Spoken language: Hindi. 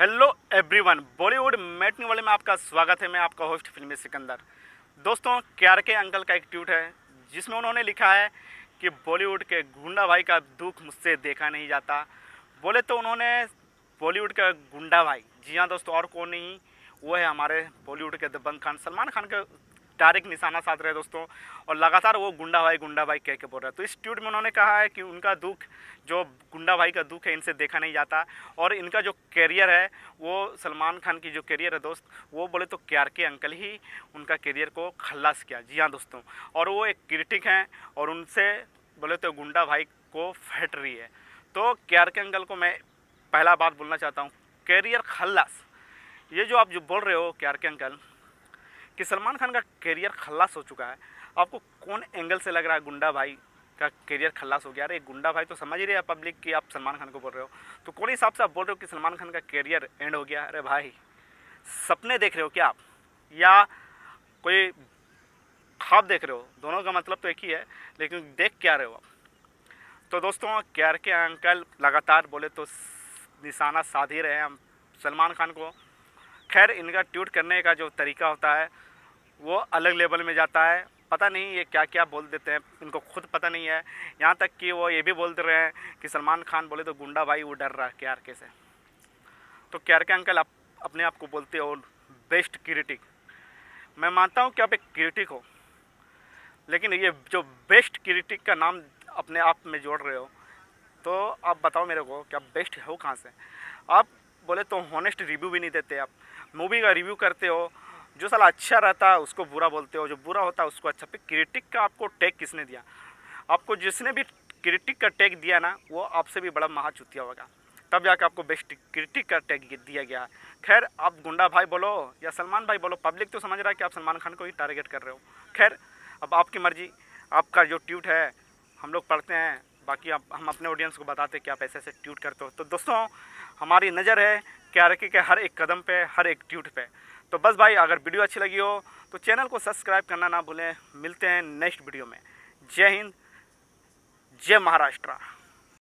हेलो एवरीवन बॉलीवुड मैटनी वाले में आपका स्वागत है। मैं आपका होस्ट फिल्मी सिकंदर। दोस्तों क्यार के अंकल का एक ट्यूट है, जिसमें उन्होंने लिखा है कि बॉलीवुड के गुंडा भाई का दुख मुझसे देखा नहीं जाता। बोले तो उन्होंने बॉलीवुड का गुंडा भाई, जी हाँ दोस्तों, और कौन नहीं, वो है हमारे बॉलीवुड के दबंग खान, सलमान खान के डायरेक्ट निशाना साध रहे दोस्तों। और लगातार वो गुंडा भाई गुंडा भाई कह के बोल रहे हैं। तो इस ट्वीट में उन्होंने कहा है कि उनका दुख, जो गुंडा भाई का दुख है, इनसे देखा नहीं जाता। और इनका जो करियर है, वो सलमान खान की जो करियर है दोस्त, वो बोले तो क्यार के अंकल ही उनका करियर को खल्लास किया। जी हाँ दोस्तों। और वो एक क्रिटिक हैं, और उनसे बोले तो गुंडा भाई को फैट रही है। तो क्यार के अंकल को मैं पहला बात बोलना चाहता हूँ। करियर खल्लास। ये जो आप जो बोल रहे हो, क्यार के अंकल कि सलमान खान का करियर खल्लास हो चुका है। आपको कौन एंगल से लग रहा है गुंडा भाई का करियर खल्लास हो गया? अरे, गुंडा भाई तो समझ रहे हैं पब्लिक कि आप सलमान खान को बोल रहे हो। तो कौन हिसाब से आप बोल रहे हो कि सलमान खान का करियर एंड हो गया? अरे भाई, सपने देख रहे हो क्या आप? या कोई ख्वाब देख रहे हो? दोनों का मतलब तो एक ही है, लेकिन देख क्या रहे हो आप? तो दोस्तों क्यार के अंकल लगातार बोले तो निशाना साध ही रहे हैं हम सलमान खान को। खैर, इनका ट्वीट करने का जो तरीका होता है वो अलग लेवल में जाता है। पता नहीं ये क्या क्या बोल देते हैं। इनको खुद पता नहीं है। यहाँ तक कि वो ये भी बोल दे रहे हैं कि सलमान खान बोले तो गुंडा भाई वो डर रहा है के आर के से तो के आर के अंकल आप अपने आप को बोलते हो बेस्ट क्रिटिक? मैं मानता हूँ कि आप एक क्रिटिक हो। लेकिन ये जो बेस्ट क्रिटिक का नाम अपने आप में जोड़ रहे हो तो आप बताओ मेरे को कि आप बेस्ट हो कहाँ से? आप बोले तो हॉनेस्ट रिव्यू भी नहीं देते आप। मूवी का रिव्यू करते हो जो साला अच्छा रहता है उसको बुरा बोलते हो, जो बुरा होता है उसको अच्छा। फिर क्रिटिक का आपको टैग किसने दिया? आपको जिसने भी क्रिटिक का टैग दिया ना, वो आपसे भी बड़ा महाचुतिया होगा। तब जाकर आपको बेस्ट क्रिटिक का टैग दिया गया। खैर, आप गुंडा भाई बोलो या सलमान भाई बोलो पब्लिक तो समझ रहा है कि आप सलमान खान को ही टारगेट कर रहे हो। खैर, अब आपकी मर्ज़ी, आपका जो ट्यूट है, हम लोग पढ़ते हैं, बाकी आप, हम अपने ऑडियंस को बताते हैं कि आप ऐसे ऐसे ट्यूट करते हो। तो दोस्तों, हमारी नज़र है, क्या के हर एक कदम पे, हर एक ट्यूट पे। तो बस भाई, अगर वीडियो अच्छी लगी हो तो चैनल को सब्सक्राइब करना ना भूलें। मिलते हैं नेक्स्ट वीडियो में। जय हिंद, जय महाराष्ट्र।